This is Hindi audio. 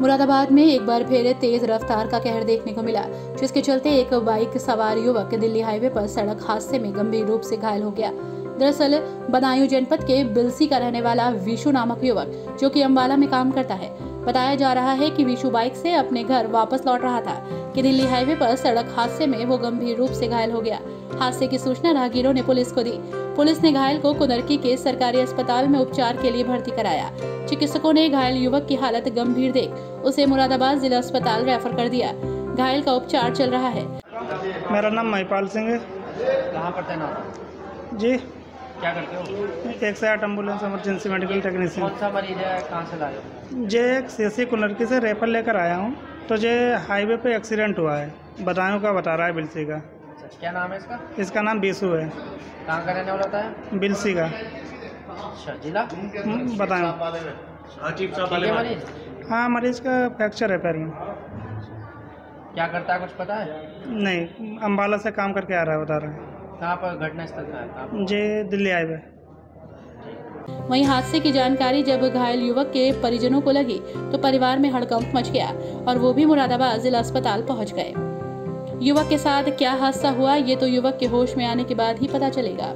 मुरादाबाद में एक बार फिर तेज रफ्तार का कहर देखने को मिला, जिसके चलते एक बाइक सवार युवक दिल्ली हाईवे पर सड़क हादसे में गंभीर रूप से घायल हो गया। दरअसल, बदायूं जनपद के बिलसी का रहने वाला विशु नामक युवक, जो कि अम्बाला में काम करता है बताया जा रहा है कि विशु बाइक से अपने घर वापस लौट रहा था कि दिल्ली हाईवे पर सड़क हादसे में वो गंभीर रूप से घायल हो गया। हादसे की सूचना राहगीरों ने पुलिस को दी। पुलिस ने घायल को कुनरकी के सरकारी अस्पताल में उपचार के लिए भर्ती कराया। चिकित्सकों ने घायल युवक की हालत गंभीर देख उसे मुरादाबाद जिला अस्पताल रेफर कर दिया। घायल का उपचार चल रहा है। मेरा नाम महिपाल सिंह है। कहाँ पर तैनात जी। क्या करते हो? एक से आठ एंबुलेंस इमरजेंसी मेडिकल टेक्नीशियन कौन सा मरीज़ है? कहाँ से लाए जे एक सी कुनरकी से रेफर लेकर आया हूँ। तो जे हाईवे पे एक्सीडेंट हुआ है। बदायूं का बता रहा है बिलसी का? अच्छा क्या नाम है इसका? इसका नाम बीसू है। कहाँ का रहने वाला होता है बिलसी का। अच्छा जिला? हम्म, है मरीज़? हाँ मरीज़ का फ्रैक्चर है पैर में। क्या करता है कुछ पता है? नहीं अम्बाला से काम करके आ रहा है बता रहा है। कहाँ पर घटना स्थल कहाँ पर? दिल्ली हाईवे वहीं हादसे की जानकारी जब घायल युवक के परिजनों को लगी तो परिवार में हड़कंप मच गया और वो भी मुरादाबाद जिला अस्पताल पहुँच गए। युवक के साथ क्या हादसा हुआ ये तो युवक के होश में आने के बाद ही पता चलेगा।